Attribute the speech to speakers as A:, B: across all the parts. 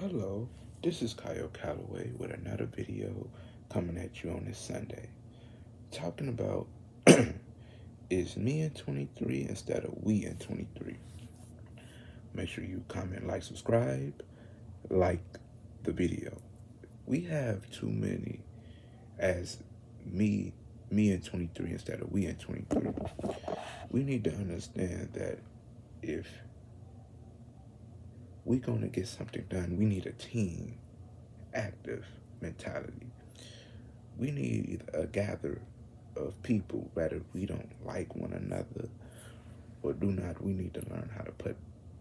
A: Hello, this is Kyle Calloway with another video coming at you on this Sunday. Talking about is me in 23 instead of we in 23. Make sure you comment, like, subscribe, like the video. We have too many as me, me in 23 instead of we in 23. We need to understand that if we're going to get something done, we need a team, active mentality. We need a gather of people, whether we don't like one another or do not, we need to learn how to put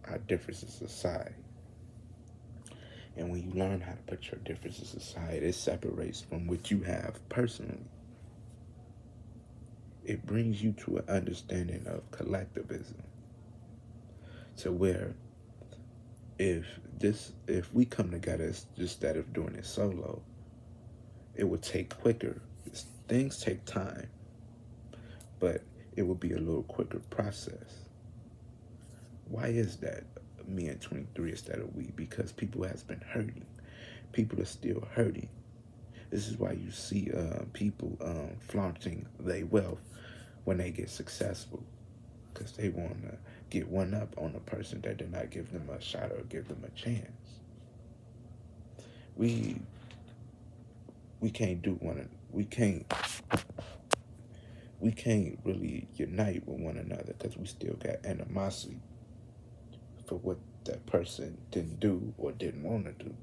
A: our differences aside. And when you learn how to put your differences aside, it separates from what you have personally. It brings you to an understanding of collectivism to where if this if we come together instead of doing it solo, it would take quicker. Things take time, but it would be a little quicker process. Why is that? Me and 23 instead of we because people has been hurting. People are still hurting. This is why you see uh, people um, flaunting their wealth when they get successful because they want to get one up on a person that did not give them a shot or give them a chance. We we can't do one we can't we can't really unite with one another because we still got animosity for what that person didn't do or didn't want to do.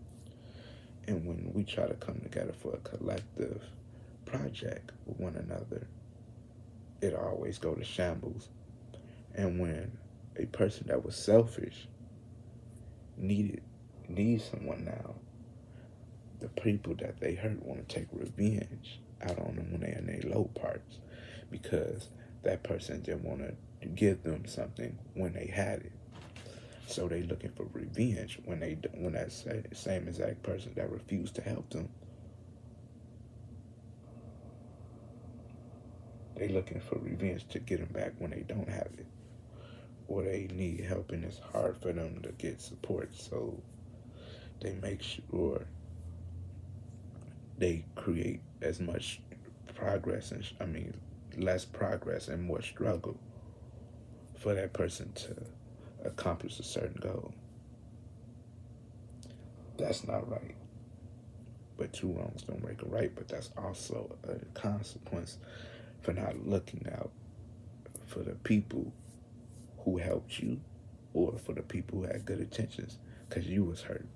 A: And when we try to come together for a collective project with one another, it always go to shambles. And when a person that was selfish needed needs someone now, the people that they hurt want to take revenge out on them when they're in their low parts because that person didn't want to give them something when they had it. So they looking for revenge when they when that same exact person that refused to help them. They looking for revenge to get them back when they don't have it. Or they need help and it's hard for them to get support. So they make sure they create as much progress and I mean less progress and more struggle for that person to accomplish a certain goal. That's not right. But two wrongs don't make a right, but that's also a consequence for not looking out for the people who helped you or for the people who had good intentions because you was hurt.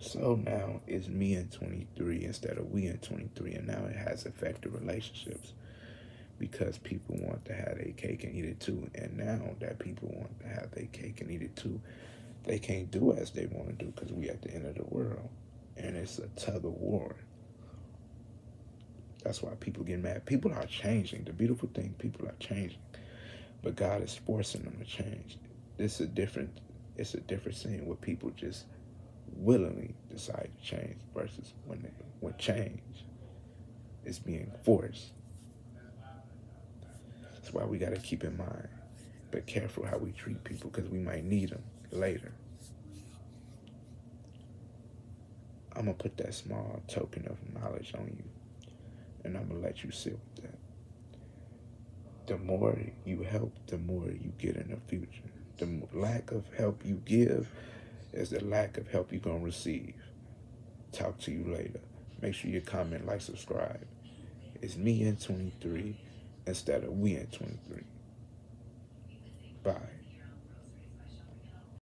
A: So now it's me in 23 instead of we in 23, and now it has affected relationships because people want to have their cake and eat it too. And now that people want to have their cake and eat it too, they can't do as they want to do because we at the end of the world. And it's a tug of war. That's why people get mad. People are changing. The beautiful thing, people are changing. But God is forcing them to change. It's a different, it's a different scene where people just willingly decide to change versus when they, when change is being forced. That's why we got to keep in mind, but careful how we treat people because we might need them later. I'm going to put that small token of knowledge on you, and I'm going to let you sit with that the more you help, the more you get in the future. The lack of help you give is the lack of help you're going to receive. Talk to you later. Make sure you comment, like, subscribe. It's me in 23 instead of we in 23. Bye.